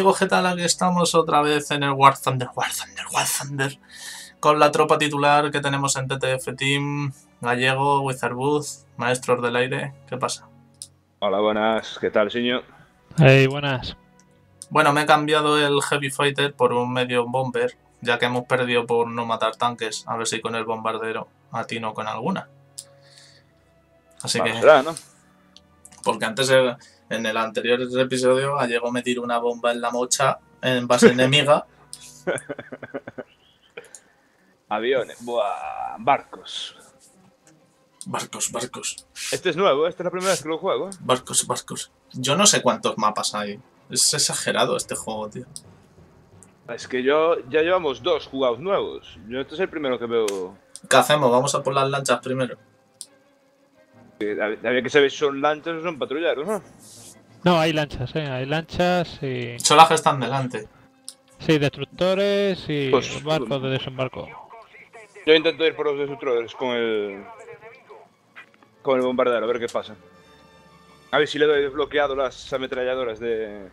Amigos, ¿qué tal? Aquí estamos otra vez en el War Thunder, War Thunder, War Thunder. Con la tropa titular que tenemos en TTF Team, Gallego, Wizard Maestros del Aire. ¿Qué pasa? Hola, buenas. ¿Qué tal, señor? Hey, buenas. Bueno, me he cambiado el Heavy Fighter por un medio bomber, ya que hemos perdido por no matar tanques. A ver si con el bombardero atino con alguna. Así que... ¿no? Porque antes... En el anterior episodio, Gallego me tiró una bomba en la mocha en base enemiga. Aviones, buah, barcos. Barcos, barcos. Este es nuevo, esta es la primera vez que lo juego. Barcos, barcos. Yo no sé cuántos mapas hay. Es exagerado este juego, tío. Es que yo ya llevamos dos jugados nuevos. Yo este es el primero que veo. ¿Qué hacemos? Vamos a por las lanchas primero. Había que saber si son lanchas o son patrulleros, ¿no? No, hay lanchas, ¿eh? Hay lanchas y... Que están delante. Sí, destructores y pues, barcos de desembarco. Yo intento ir por los destructores con el... Con el bombardero, a ver qué pasa. A ver si le doy desbloqueado las ametralladoras de...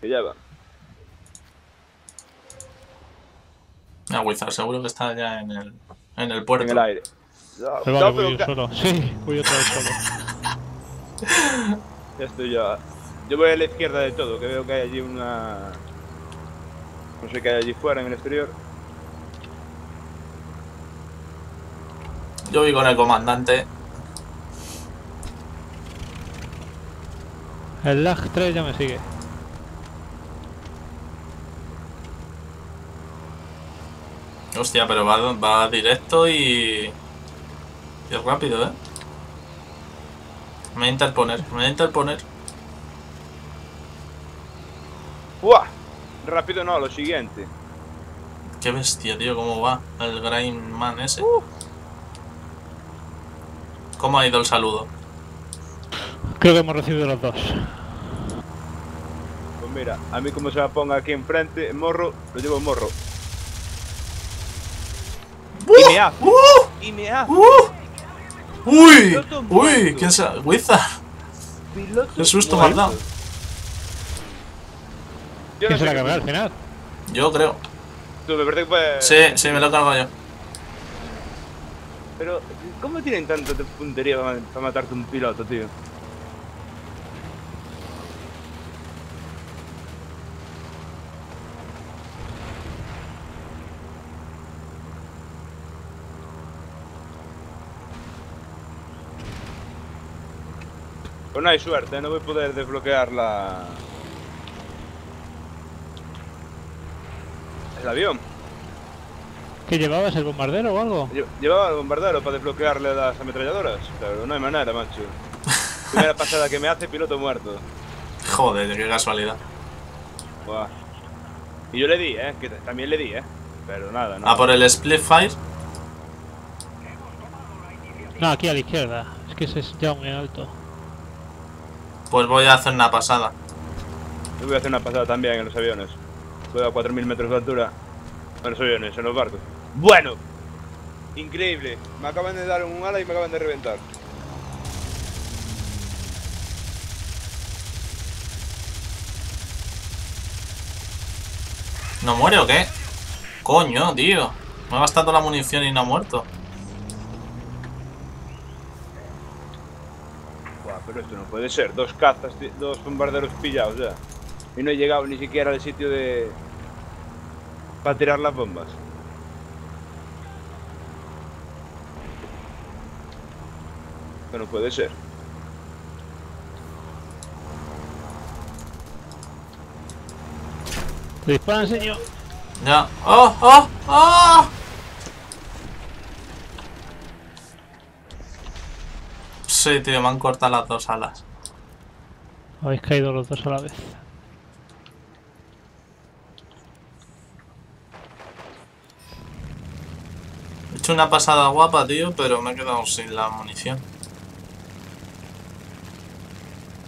Que lleva. Ah, Wizard, seguro que está ya en el, en el puerto. En el aire. No, voy yo solo. Sí, voy otra vez solo. ya estoy ya. Yo voy a la izquierda de todo, que veo que hay allí una... No sé qué hay allí fuera, en el exterior. Yo voy con el comandante. El lag 3 ya me sigue. Hostia, pero va, va directo y... Es rápido, ¿eh? Me voy a interponer, me voy a interponer. ¡Buah! Rápido no, lo siguiente. Qué bestia, tío, cómo va el Grindman ese. Uh. ¿Cómo ha ido el saludo? Creo que hemos recibido los dos. Pues mira, a mí como se me ponga aquí enfrente, morro, lo llevo morro. y me hace. Uh. y me hace. ¡Uy! ¡Uy! ¿Quién se...? ¡Wizard! ¡Qué susto me has dado! ¿Quién se la cargado al final? Yo creo. ¿Tú me parece que fue...? Sí, sí, me lo he cargado yo. Pero, ¿cómo tienen tanta puntería para, para matarte un piloto, tío? Pues no hay suerte, no voy a poder desbloquear la... El avión. ¿Qué llevabas, el bombardero o algo? Llevaba el bombardero para desbloquearle las ametralladoras, pero no hay manera, macho. Primera pasada que me hace, piloto muerto. Joder, qué casualidad. Buah. Y yo le di, eh, que también le di, eh. Pero nada, no. ¿A por el split fire? No, aquí a la izquierda. Es que ese es ya muy alto. Pues voy a hacer una pasada. Yo voy a hacer una pasada también en los aviones. Voy a 4.000 metros de altura. En los aviones, en los barcos. ¡Bueno! Increíble. Me acaban de dar un ala y me acaban de reventar. ¿No muere o qué? Coño, tío. Me ha gastado la munición y no ha muerto. Pero esto no puede ser. Dos cazas, dos bombarderos pillados ya. Y no he llegado ni siquiera al sitio de... Para tirar las bombas. Esto no puede ser. Disparan, señor. Ya. ¡Oh, oh, oh! Sí, tío, me han cortado las dos alas. Habéis caído los dos a la vez. He hecho una pasada guapa, tío, pero me he quedado sin la munición.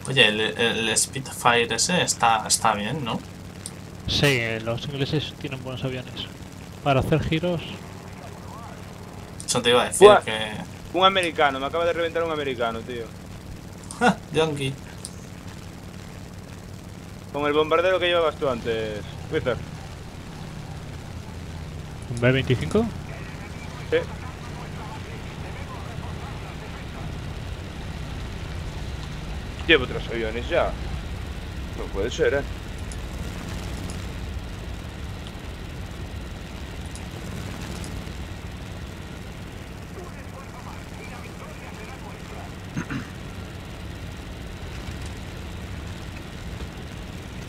Oye, el, Spitfire ese está, está bien, ¿no? Sí, los ingleses tienen buenos aviones. Para hacer giros... Eso te iba a decir que... Un americano, me acaba de reventar un americano, tío. Yankee. Con el bombardero que llevabas tú antes, Wizard. ¿Un B-25? Sí. Llevo otros aviones ya. No puede ser, eh.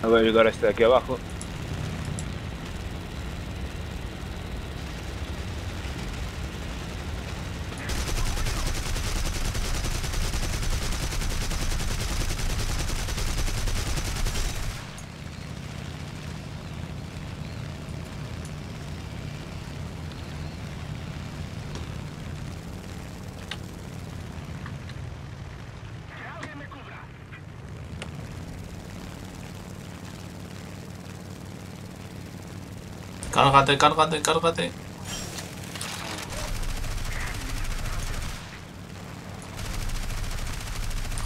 Voy a ayudar a este de aquí abajo. Cárgate, cárgate, cárgate.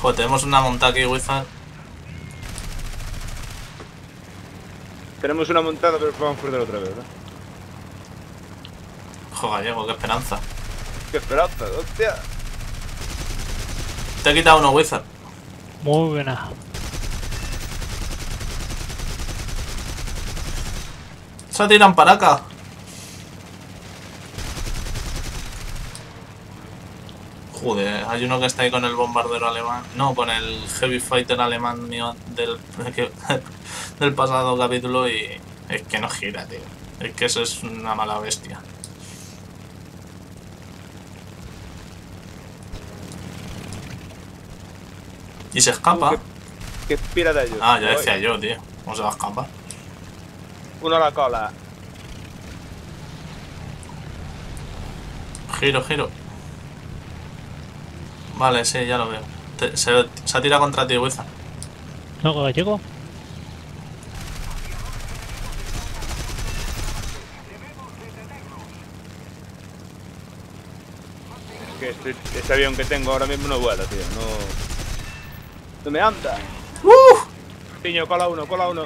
Joder, tenemos una montada aquí, Wizard. Tenemos una montada, pero vamos a perder otra vez, ¿verdad? Joder, gallego, qué esperanza. ¡Qué esperanza! ¡Hostia! Te he quitado uno, Wizard. Muy buena. Se tiran para acá. Joder, hay uno que está ahí con el bombardero alemán. No, con el heavy fighter alemán mío del, del pasado capítulo y es que no gira, tío. Es que eso es una mala bestia. Y se escapa. ¡Qué pira de ellos! Ah, ya decía yo, tío. ¿Cómo se va a escapar? Uno a la cola. Giro, giro. Vale, sí, ya lo veo. Te- se, se ha tirado contra ti, Wizard. ¿No, gallego? Es que este, este avión que tengo ahora mismo no vuela, tío. No. No me anda. Tiño, cola uno, cola uno.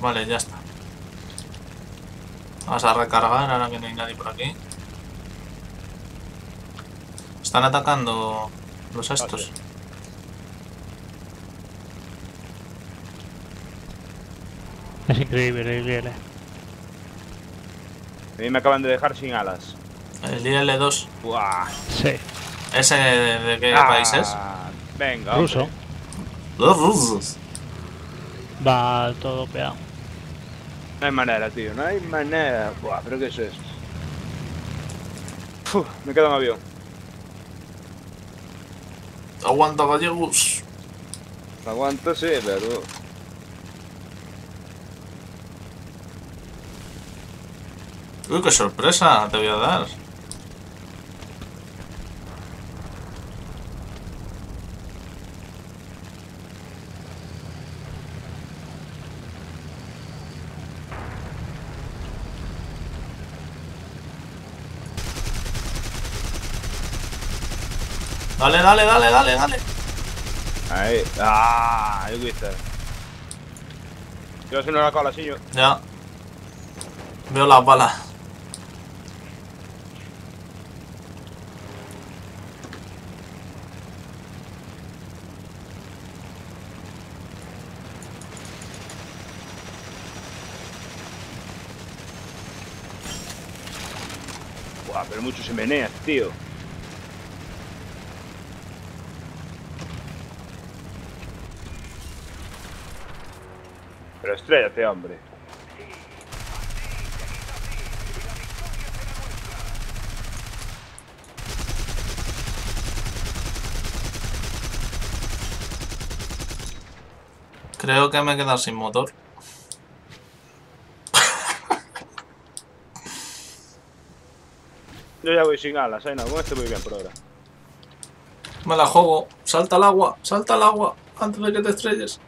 Vale, ya está. Vamos a recargar ahora que no hay nadie por aquí. Están atacando los estos. Es increíble el IL. A mí me acaban de dejar sin alas. El IL-2. Buah. Sí. ¿Ese de, de qué Ah, país es? Venga. Ruso. hombre. Los rusos. Va todo peado. No hay manera, tío. No hay manera. Buah, pero ¿qué es esto? Uf, me queda un avión. Aguanta, gallegos. Aguanta, sí, pero. Uy, qué sorpresa te voy a dar. Dale, dale, dale, dale, dale. Ahí. Ah, el Wizard. Yo uno a la cola, señor. Ya. Veo las balas. Buah, pero mucho se menea, tío. Pero estrellate, hombre. Creo que me he quedado sin motor. Yo ya voy sin alas, ahí no, con este voy bien por ahora. Me la juego. Salta al agua, salta al agua antes de que te estrelles.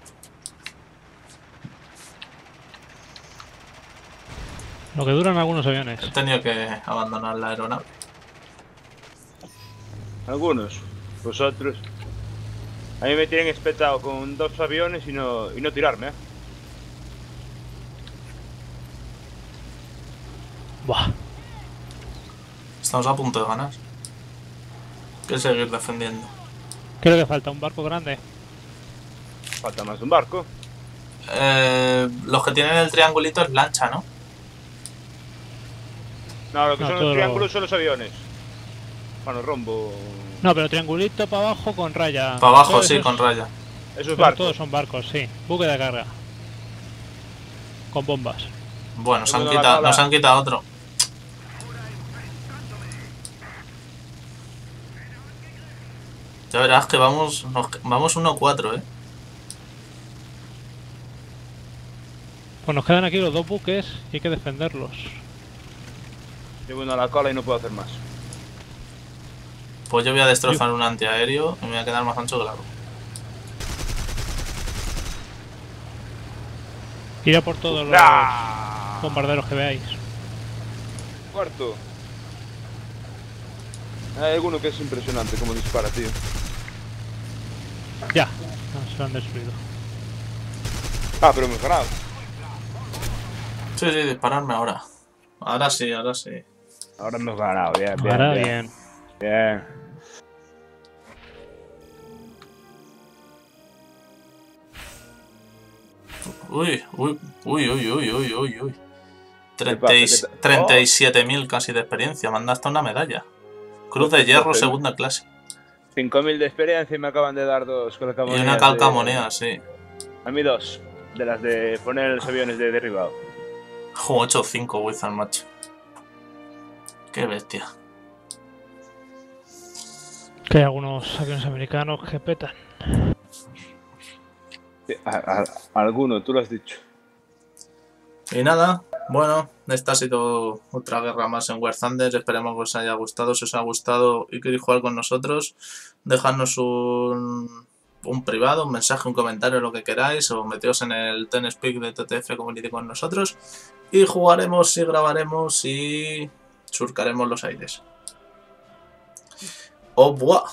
Lo que duran algunos aviones. He tenido que abandonar la aeronave. Algunos. Vosotros. A mí me tienen espetado con dos aviones y no, y no tirarme, ¿eh? Buah. Estamos a punto de ganar. Que seguir defendiendo. Creo que falta un barco grande. Falta más de un barco. Eh, los que tienen el triangulito es lancha, ¿no? No, lo que No, son los lo- triángulos son los aviones. Bueno, rombo. No, pero triangulito para abajo con raya. Para abajo, Todos sí, esos- con raya. Esos barcos. Todos son barcos, sí. Buque de carga. Con bombas. Bueno, nos han, quitado, nos han quitado otro. Ya verás que vamos, nos- vamos 1-4, ¿eh? Pues nos quedan aquí los dos buques y hay que defenderlos. Llevo uno a la cola y no puedo hacer más. Pues yo voy a destrozar un antiaéreo y me voy a quedar más ancho que largo. Ir a por todos los ¡Ah! bombarderos que veáis. Cuarto. Hay alguno que es impresionante como dispara, tío. Ya. No, se lo han destruido. Ah, pero ganado. Sí, sí, dispararme ahora. Ahora sí, ahora sí. Ahora hemos ganado, bien, bien. Ahora bien. bien. Bien. Uy, uy, uy, uy, uy, uy, uy, uy. pasa? 30 ¿Qué tal? 37.000 casi de experiencia. Me han dado hasta una medalla. Cruz de hierro, segunda clase. 5.000 de experiencia y me acaban de dar dos Y una de- calcamonía, sí. A mí dos. De las de poner los aviones de derribado. Jo, 8 o 5 Wizard, macho. Qué bestia. Que hay algunos aviones americanos que petan. A- a- alguno, tú lo has dicho. Y nada, bueno, esta ha sido otra guerra más en War Thunder. Esperemos que os haya gustado. Si os ha gustado y queréis jugar con nosotros, dejadnos un, un privado, un mensaje, un comentario, lo que queráis, o meteos en el Tenespeak de TTF Community con nosotros. Y jugaremos y grabaremos y surcaremos los aires. ¡Oh, buah!